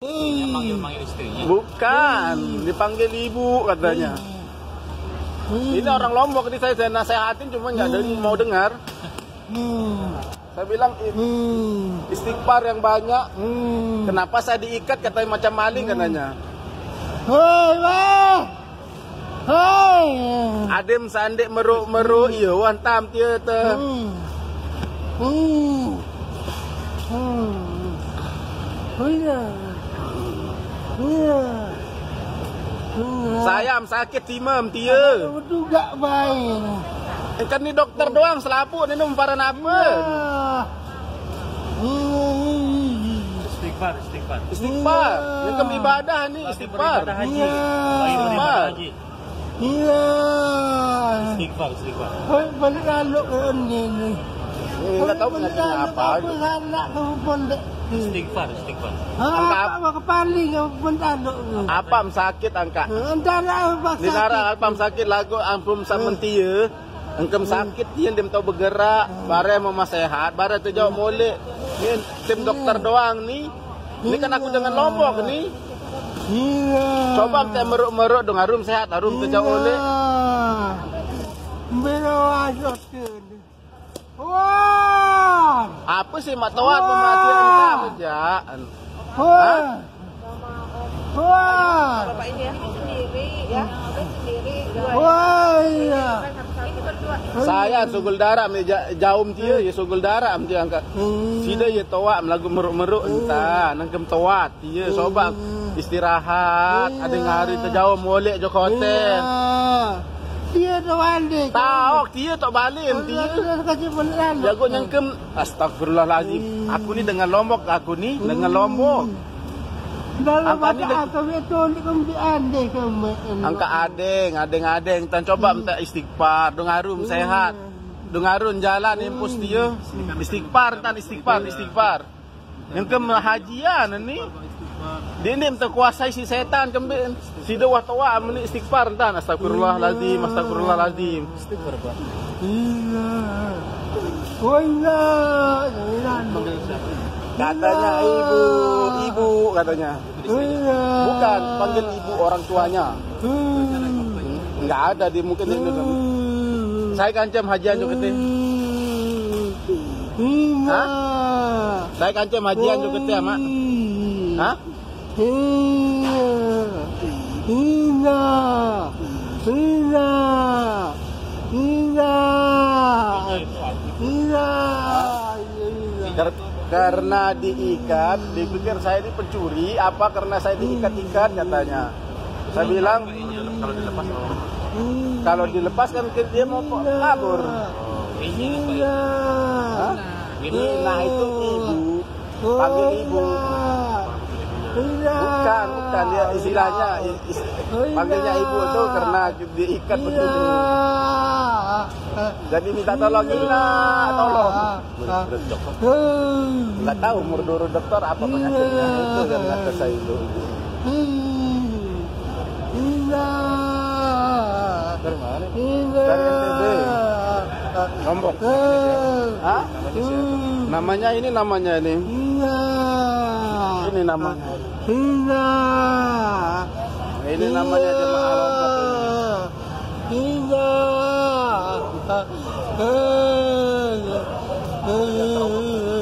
Manggil-manggil istrinya. Bukan, dipanggil ibu katanya. Ini orang Lombok ini saya, saya nasehatin cuma nggak mau dengar. Saya bilang "I- istighfar yang banyak. Kenapa saya diikat katanya macam maling katanya. Hei, weh. Hei. Adem sandek meruk-meruk iya wan tam dia te. Hmm. Hmm. Hmm. Oh iya. Iya. Hmm. Sayam sakit timam dia. Betul gak baik. Kan ni dokter doang selaput ni numpara apa? Ah. Hmm. Istighfar, istighfar. Istighfar. Yang ke ibadah ni Lagi istighfar. beribadah haji. Iya. Lagi beribadah Istighfar. haji. Iya. Istighfar, istighfar. Hei, balik lalu ke ini ni. Enggak tahu apa. Apa? Istighfar, istighfar. Ah, apa kepali? Apam sakit angka. Antara apa Di nara alpam sakit lagu. Engkem sakit dia dia tahu bergerak, bare mau sehat, bare tu jauh molek. Ni tim dokter doang ni. Ni kan aku dengan Lombok ni. Iya. Coba kita meruk-meruk dong harum sehat, harum tu jauh oleh. Bila wajah tu. Apa sih mak tawat pematian kita aja. Wah. Wah. Bapak ini ya sendiri ya, Abang sendiri. Wah. Iya. Saya sugul darah me ja- jaum dia ya sugul darah am dia angkat. Hmm. Sida ya tawat melagu meruk-meruk entah nangkem tawat dia sobang istirahat ada ngari tu jauh molek jo hotel. Tu balik. Tahu dia tak balik dia. Kasih belan. Jago nyangkem astagfirullahalazim. Aku ni dengan Lombok, aku ni dengan Lombok. Dalam Angkat ni mata aku ni kami ande kami. Angka adeng, adeng-adeng tan coba minta istighfar, dong harum sehat. Dong harum jalan impus dia. Istighfar tan istighfar, istighfar. Yang ke hajian ni. Dia ni minta kuasai si setan kembali. Si dewa tawa ni istighfar tan astagfirullahalazim, astagfirullahalazim. Istighfar, Pak. Oh. Katanya ibu, ibu katanya. Bukan, panggil ibu orang tuanya. Hmm. Enggak ada di mungkin itu. Hmm. Saya kancam hajian juga teh. Saya kancam hajian juga teh, Mak. Hah? Iya. Iya. Iya. Iya. Iya. Karena diikat, dipikir saya ini pencuri, apa karena saya diikat-ikat katanya. Saya bilang Kalau dilepas kalau dilepas kan dia mau kabur. Ya? Iya. Nah itu ibu, panggil ibu. Iya. Bukan, bukan dia istilahnya i- is- panggilnya ibu itu karena diikat begini. Jadi minta tolong Ina, tolong. Enggak tahu umur dulu dokter apa penyakitnya itu yang kata saya itu. Dari mana? Dari Lombok. Hah? Namanya ini namanya ini. Ini namanya. Ini namanya jemaah Lombok. Iya.